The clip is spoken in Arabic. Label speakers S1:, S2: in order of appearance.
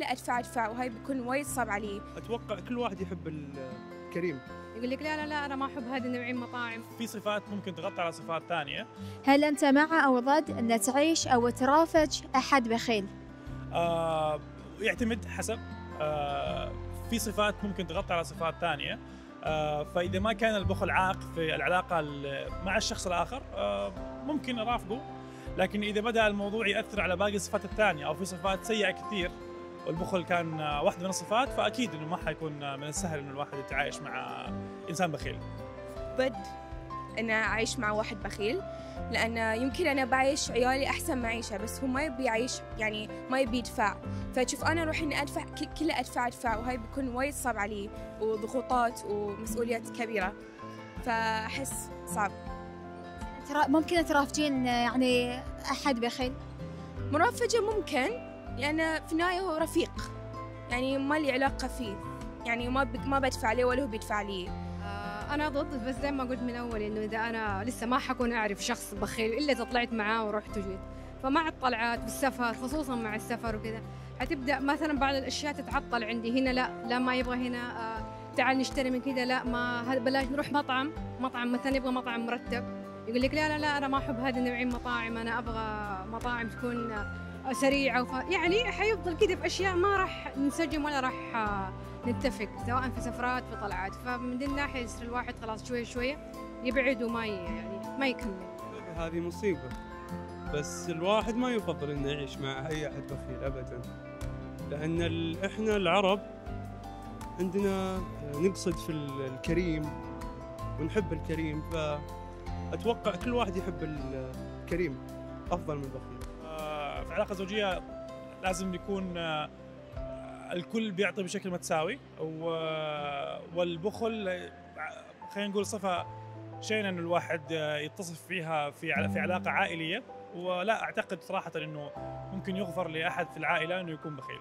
S1: كله أدفع أدفع وهاي بيكون وايد صعب علي.
S2: أتوقع كل واحد يحب الكريم.
S3: يقول لك لا لا لا أنا ما أحب هذه النوعيه من المطاعم
S4: في صفات ممكن تغطي على صفات ثانية؟
S5: هل أنت مع أو ضد أن تعيش أو ترافج أحد بخيل؟
S4: آه يعتمد حسب. آه في صفات ممكن تغطي على صفات ثانية. آه فإذا ما كان البخل عائق في العلاقة ال- مع الشخص الآخر آه ممكن أرافقه. لكن إذا بدأ الموضوع يأثر على باقي الصفات الثانية أو في صفات سيئة كثير والبخل كان واحدة من الصفات فأكيد إنه ما حيكون من السهل إنه الواحد يتعايش مع إنسان بخيل.
S1: ضد أنا أعيش مع واحد بخيل لأن يمكن أنا بعيش عيالي أحسن معيشة بس هو ما يبي يعيش يعني ما يبي يدفع. فتشوف أنا أروح إني أدفع ك- كله أدفع أدفع وهاي بيكون وايد صعب علي وضغوطات ومسؤوليات كبيرة. فأحس صعب.
S5: ترا- ممكن ترافجين يعني أحد بخيل؟
S1: مرافجة ممكن لأن في النهاية هو رفيق. يعني ما لي علاقة فيه. يعني ما. ما بدفع ليه ولا هو بيدفع لي.
S3: آه، أنا ضد بس زي ما قلت من أول إنه إذا أنا لسه ما حكون أعرف شخص بخيل إلا إذا طلعت معاه ورحت وجيت. فمع الطلعات بالسفر خصوصا مع السفر وكذا حتبدأ مثلا بعض الأشياء تتعطل عندي هنا لا لا ما يبغى هنا آه تعال نشتري من كذا لا ما بلاش نروح مطعم. مطعم مثلا يبغى مطعم مرتب يقول لك لا لا لا أنا ما أحب هذه النوعيه من المطاعم أنا أبغى مطاعم تكون سريعة وف... يعني حيفضل كذا في أشياء ما راح ننسجم ولا راح آه، نتفق سواء في سفرات في طلعات. فمن دي الناحية يصير الواحد خلاص شوي شوية يبعد وما ي... يعني ما يكمل.
S2: هذه مصيبة. بس الواحد ما يفضل إنه يعيش مع أي أحد بخيل ابدا. لأن ال... إحنا العرب عندنا نقصد في ال- الكريم ونحب الكريم. فأتوقع كل واحد يحب ال- الكريم أفضل من البخيل.
S4: آه، في علاقة زوجية لازم يكون آه، الكل بيعطي بشكل متساوي. و- والبخل آه، خلينا نقول صفة شينا انه الواحد آه، يتصف فيها في في علاقة عائلية. ولا أعتقد صراحة إنه ممكن يغفر لأحد في العائلة إنه يكون بخيل.